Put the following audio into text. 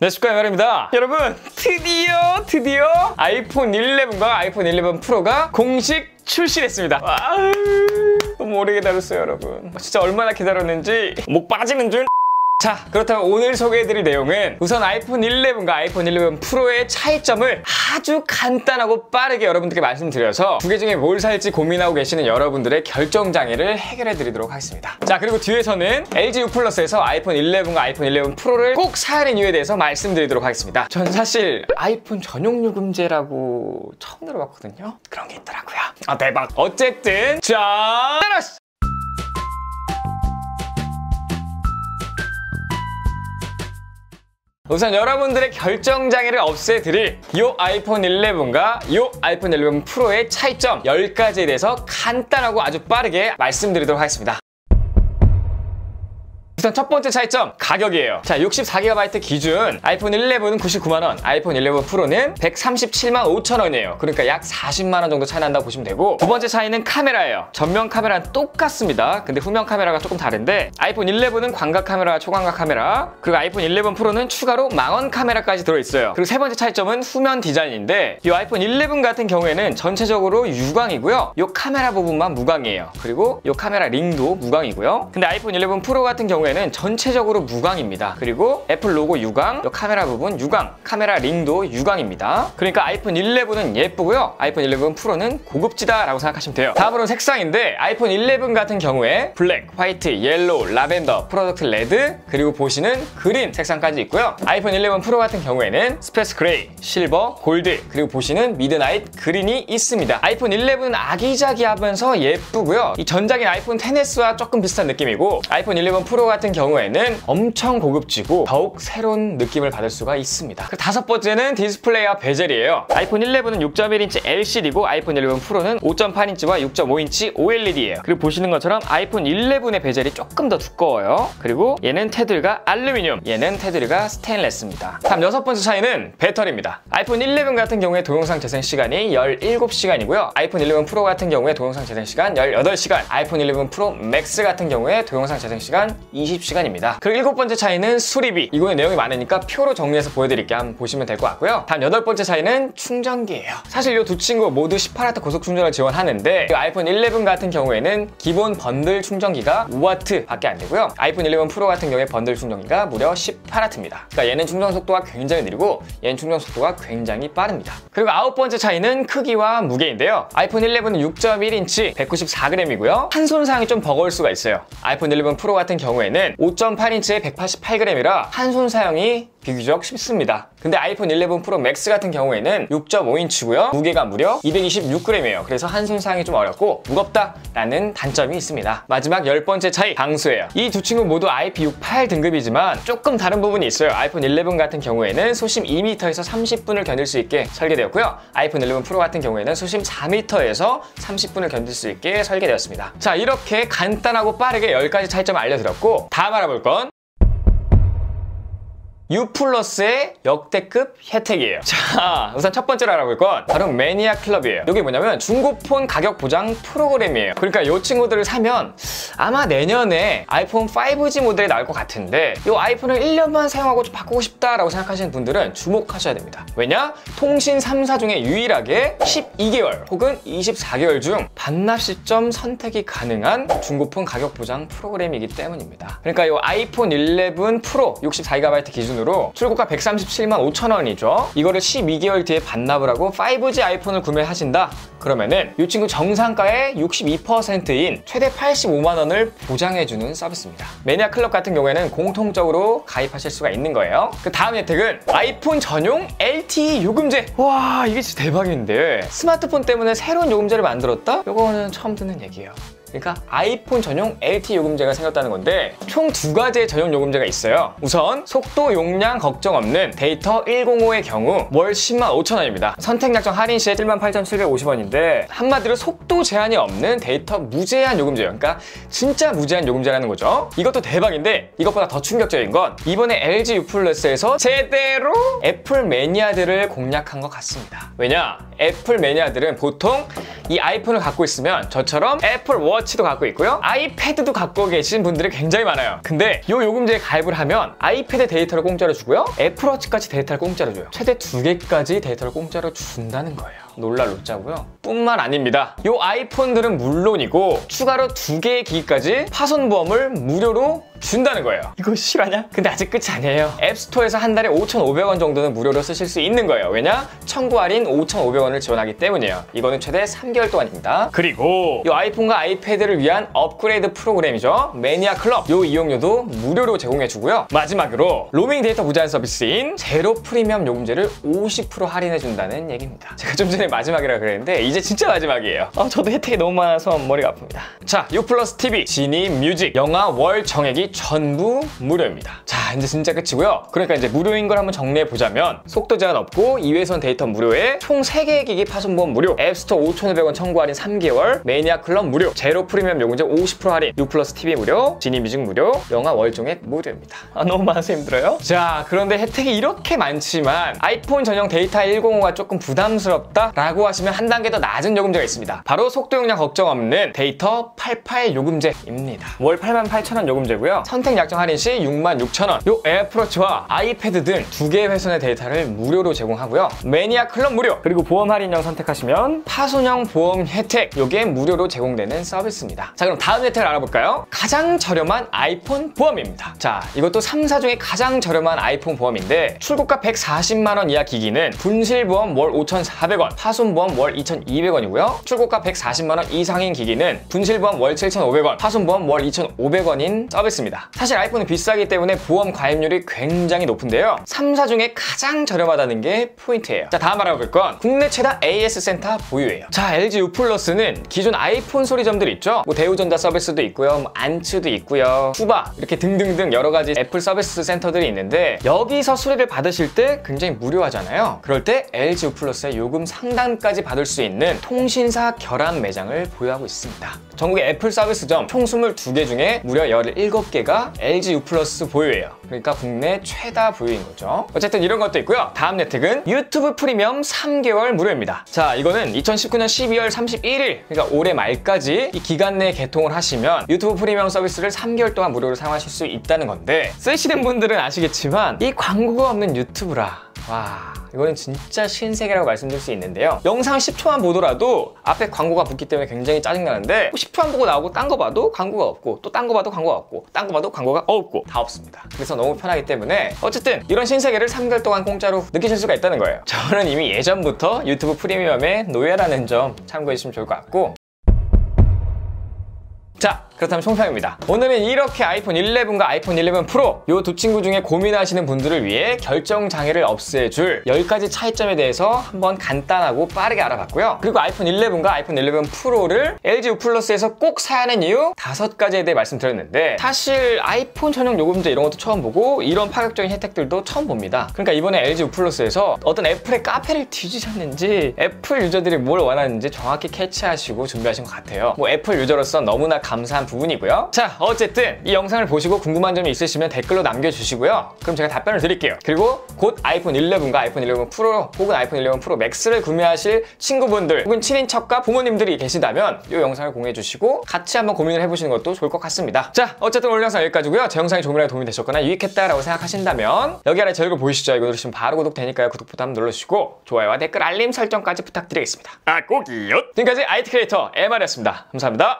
네, 축하드립니다. 여러분, 드디어, 드디어 아이폰 11과 아이폰 11 프로가 공식 출시됐습니다. 와우, 너무 오래 기다렸어요, 여러분. 진짜 얼마나 기다렸는지 목 빠지는 줄. 자 그렇다면 오늘 소개해드릴 내용은 우선 아이폰 11과 아이폰 11 프로의 차이점을 아주 간단하고 빠르게 여러분들께 말씀드려서 두 개 중에 뭘 살지 고민하고 계시는 여러분들의 결정장애를 해결해드리도록 하겠습니다. 자 그리고 뒤에서는 LG U 플러스에서 아이폰 11과 아이폰 11 프로를 꼭 사야 하는 이유에 대해서 말씀드리도록 하겠습니다. 전 사실 아이폰 전용 요금제라고 처음 들어봤거든요. 그런 게 있더라고요. 아 대박. 어쨌든 자 우선 여러분들의 결정장애를 없애드릴 이 아이폰 11과 이 아이폰 11 프로의 차이점 10가지에 대해서 간단하고 아주 빠르게 말씀드리도록 하겠습니다. 우선 첫 번째 차이점 가격이에요. 자 64GB 기준 아이폰 11은 99만원 아이폰 11 프로는 137만 5천원이에요. 그러니까 약 40만원 정도 차이 난다고 보시면 되고 두 번째 차이는 카메라예요. 전면 카메라는 똑같습니다. 근데 후면 카메라가 조금 다른데 아이폰 11은 광각 카메라 초광각 카메라 그리고 아이폰 11 프로는 추가로 망원 카메라까지 들어있어요. 그리고 세 번째 차이점은 후면 디자인인데 이 아이폰 11 같은 경우에는 전체적으로 유광이고요. 이 카메라 부분만 무광이에요. 그리고 이 카메라 링도 무광이고요. 근데 아이폰 11 프로 같은 경우에 경우에는 전체적으로 무광입니다. 그리고 애플 로고 유광, 카메라 부분 유광, 카메라 링도 유광입니다. 그러니까 아이폰 11은 예쁘고요. 아이폰 11 프로는 고급지다라고 생각하시면 돼요. 다음으로는 색상인데 아이폰 11 같은 경우에 블랙, 화이트, 옐로우, 라벤더, Product Red, 그리고 보시는 그린 색상까지 있고요. 아이폰 11 프로 같은 경우에는 Space Gray, 실버, 골드, 그리고 보시는 Midnight Green이 있습니다. 아이폰 11은 아기자기하면서 예쁘고요. 이 전작인 아이폰 10s와 조금 비슷한 느낌이고 아이폰 11 프로 같은 같은 경우에는 엄청 고급지고 더욱 새로운 느낌을 받을 수가 있습니다. 그 다섯 번째는 디스플레이와 베젤이에요. 아이폰 11은 6.1인치 LCD고 아이폰 11 프로는 5.8인치와 6.5인치 OLED예요. 그리고 보시는 것처럼 아이폰 11의 베젤이 조금 더 두꺼워요. 그리고 얘는 테두리가 알루미늄, 얘는 테두리가 스테인레스입니다. 다음 여섯 번째 차이는 배터리입니다. 아이폰 11 같은 경우에 동영상 재생 시간이 17시간이고요. 아이폰 11 프로 같은 경우에 동영상 재생 시간 18시간, 아이폰 11 프로 맥스 같은 경우에 동영상 재생 시간 20 20시간입니다. 그리고 일곱 번째 차이는 수리비. 이거는 내용이 많으니까 표로 정리해서 보여드릴게요. 한번 보시면 될 것 같고요. 다음 여덟 번째 차이는 충전기예요. 사실 이 두 친구 모두 18W 고속 충전을 지원하는데 아이폰 11 같은 경우에는 기본 번들 충전기가 5W 밖에 안 되고요. 아이폰 11 프로 같은 경우에 번들 충전기가 무려 18W입니다. 그러니까 얘는 충전 속도가 굉장히 느리고 얘는 충전 속도가 굉장히 빠릅니다. 그리고 아홉 번째 차이는 크기와 무게인데요. 아이폰 11은 6.1인치 194g이고요. 한 손 사용이 좀 버거울 수가 있어요. 아이폰 11 프로 같은 경우에는 경우에는 5.8인치에 188g이라 한 손 사용이 비교적 쉽습니다. 근데 아이폰 11 프로 맥스 같은 경우에는 6.5인치고요. 무게가 무려 226g이에요. 그래서 한손 사용이 좀 어렵고 무겁다라는 단점이 있습니다. 마지막 열 번째 차이, 방수예요. 이 두 친구 모두 IP68 등급이지만 조금 다른 부분이 있어요. 아이폰 11 같은 경우에는 수심 2m에서 30분을 견딜 수 있게 설계되었고요. 아이폰 11 프로 같은 경우에는 소심 4m에서 30분을 견딜 수 있게 설계되었습니다. 자, 이렇게 간단하고 빠르게 10가지 차이점을 알려드렸고 다음 알아볼 건 U 플러스의 역대급 혜택이에요. 자, 우선 첫 번째로 알아볼 건 바로 매니아 클럽이에요. 이게 뭐냐면 중고폰 가격 보장 프로그램이에요. 그러니까 이 친구들을 사면 아마 내년에 아이폰 5G 모델이 나올 것 같은데 이 아이폰을 1년만 사용하고 좀 바꾸고 싶다라고 생각하시는 분들은 주목하셔야 됩니다. 왜냐? 통신 3사 중에 유일하게 12개월 혹은 24개월 중 반납 시점 선택이 가능한 중고폰 가격 보장 프로그램이기 때문입니다. 그러니까 이 아이폰 11 프로 64GB 기준으로 기준으로 출고가 137만 5천 원이죠. 이거를 12개월 뒤에 반납을 하고 5G 아이폰을 구매하신다? 그러면은 이 친구 정상가의 62%인 최대 85만 원을 보장해주는 서비스입니다. 매니아 클럽 같은 경우에는 공통적으로 가입하실 수가 있는 거예요. 그 다음 혜택은 아이폰 전용 LTE 요금제. 와 이게 진짜 대박인데 스마트폰 때문에 새로운 요금제를 만들었다? 이거는 처음 듣는 얘기예요. 그러니까 아이폰 전용 LTE 요금제가 생겼다는 건데 총 두 가지의 전용 요금제가 있어요. 우선 속도 용량 걱정 없는 데이터 105의 경우 월 10만 5천 원입니다. 선택 약정 할인 시에 7만 8,750원인데 한마디로 속도 제한이 없는 데이터 무제한 요금제예요. 그러니까 진짜 무제한 요금제라는 거죠. 이것도 대박인데 이것보다 더 충격적인 건 이번에 LG U 플러스에서 제대로 애플 매니아들을 공략한 것 같습니다. 왜냐? 애플 매니아들은 보통 이 아이폰을 갖고 있으면 저처럼 애플 워치도 갖고 있고요. 아이패드도 갖고 계신 분들이 굉장히 많아요. 근데 이 요금제에 가입을 하면 아이패드 데이터를 공짜로 주고요. 애플 워치까지 데이터를 공짜로 줘요. 최대 두 개까지 데이터를 공짜로 준다는 거예요. 놀랄 노자고요. 뿐만 아닙니다. 이 아이폰들은 물론이고 추가로 두 개의 기기까지 파손보험을 무료로 준다는 거예요. 이거 실화냐? 근데 아직 끝이 아니에요. 앱스토어에서 한 달에 5,500원 정도는 무료로 쓰실 수 있는 거예요. 왜냐? 청구 할인 5,500원을 지원하기 때문이에요. 이거는 최대 3개월 동안입니다. 그리고 이 아이폰과 아이패드를 위한 업그레이드 프로그램이죠. 매니아 클럽. 이 이용료도 무료로 제공해주고요. 마지막으로 로밍 데이터 무제한 서비스인 제로 프리미엄 요금제를 50% 할인해준다는 얘기입니다. 제가 좀 전에 마지막이라 그랬는데 이제 진짜 마지막이에요. 아, 저도 혜택이 너무 많아서 머리가 아픕니다. 자, U 플러스 TV, 지니 뮤직, 영화 월 정액이 전부 무료입니다. 자, 이제 진짜 끝이고요. 그러니까 이제 무료인 걸 한번 정리해 보자면 속도 제한 없고 2회선 데이터 무료에 총 3개의 기기 파손보험 무료, 앱스토어 5,500원 청구 할인 3개월, 매니아 클럽 무료, 제로 프리미엄 요금제 50% 할인, U 플러스 TV 무료, 지니 뮤직 무료, 영화 월정액 무료입니다. 아, 너무 많아서 힘들어요? 자, 그런데 혜택이 이렇게 많지만 아이폰 전용 데이터 105가 조금 부담스럽다? 라고 하시면 한 단계 더 낮은 요금제가 있습니다. 바로 속도 용량 걱정 없는 데이터 88 요금제입니다. 월 88,000원 요금제고요. 선택 약정 할인 시 66,000원. 요 애플 워치와 아이패드 등 두 개의 회선의 데이터를 무료로 제공하고요. 매니아 클럽 무료. 그리고 보험 할인형 선택하시면 파손형 보험 혜택 요게 무료로 제공되는 서비스입니다. 자, 그럼 다음 혜택을 알아볼까요? 가장 저렴한 아이폰 보험입니다. 자, 이것도 3사 중에 가장 저렴한 아이폰 보험인데 출고가 140만 원 이하 기기는 분실보험 월 5,400원, 파손보험 월 2,200원이고요. 출고가 140만 원 이상인 기기는 분실보험 월 7,500원, 파손보험 월 2,500원인 서비스입니다. 사실 아이폰은 비싸기 때문에 보험 가입률이 굉장히 높은데요. 3사 중에 가장 저렴하다는 게 포인트예요. 자, 다음 알아볼 건 국내 최다 AS 센터 보유예요. 자, LG U 플러스는 기존 아이폰 수리점들 있죠? 뭐 대우전자 서비스도 있고요, 뭐 앙츠도 있고요, 투바 이렇게 등등등 여러 가지 애플 서비스 센터들이 있는데 여기서 수리를 받으실 때 굉장히 무료하잖아요. 그럴 때 LG U 플러스의 요금 상담까지 받을 수 있는 통신사 결합 매장을 보유하고 있습니다. 전국의 애플 서비스점 총 22개 중에 무려 17개 가 LG U 플러스 보유예요. 그러니까 국내 최다 보유인 거죠. 어쨌든 이런 것도 있고요. 다음 혜택은 유튜브 프리미엄 3개월 무료입니다. 자, 이거는 2019년 12월 31일, 그러니까 올해 말까지 이 기간 내에 개통을 하시면 유튜브 프리미엄 서비스를 3개월 동안 무료로 사용하실 수 있다는 건데 쓰시는 분들은 아시겠지만 이 광고가 없는 유튜브라 와 이거는 진짜 신세계라고 말씀드릴 수 있는데요. 영상 10초만 보더라도 앞에 광고가 붙기 때문에 굉장히 짜증나는데 10초만 보고 나오고 딴 거 봐도 광고가 없고 또 딴 거 봐도 광고가 없고 딴 거 봐도 광고가 없고 다 없습니다. 그래서 너무 편하기 때문에 어쨌든 이런 신세계를 3개월 동안 공짜로 느끼실 수가 있다는 거예요. 저는 이미 예전부터 유튜브 프리미엄의 노예라는 점 참고해 주시면 좋을 것 같고. 자 그렇다면 총평입니다. 오늘은 이렇게 아이폰 11과 아이폰 11 프로 이 두 친구 중에 고민하시는 분들을 위해 결정 장애를 없애줄 10가지 차이점에 대해서 한번 간단하고 빠르게 알아봤고요. 그리고 아이폰 11과 아이폰 11 프로를 LG U 플러스에서 꼭 사야 하는 이유 5가지에 대해 말씀드렸는데 사실 아이폰 전용 요금제 이런 것도 처음 보고 이런 파격적인 혜택들도 처음 봅니다. 그러니까 이번에 LG U 플러스에서 어떤 애플의 카페를 뒤지셨는지 애플 유저들이 뭘 원하는지 정확히 캐치하시고 준비하신 것 같아요. 뭐 애플 유저로서 너무나 감사한 부분이고요. 자, 어쨌든 이 영상을 보시고 궁금한 점이 있으시면 댓글로 남겨주시고요. 그럼 제가 답변을 드릴게요. 그리고 곧 아이폰 11과 아이폰 11 프로 혹은 아이폰 11 프로 맥스를 구매하실 친구분들 혹은 친인척과 부모님들이 계시다면 이 영상을 공유해주시고 같이 한번 고민을 해보시는 것도 좋을 것 같습니다. 자, 어쨌든 오늘 영상 여기까지고요. 제 영상이 조금이라도 도움이 되셨거나 유익했다라고 생각하신다면 여기 아래 제 얼굴 보이시죠? 이거 누르시면 바로 구독되니까요. 구독 버튼 눌러주시고 좋아요와 댓글 알림 설정까지 부탁드리겠습니다. 아, 꼭이요. 지금까지 IT 크리에이터 MR이었습니다. 감사합니다.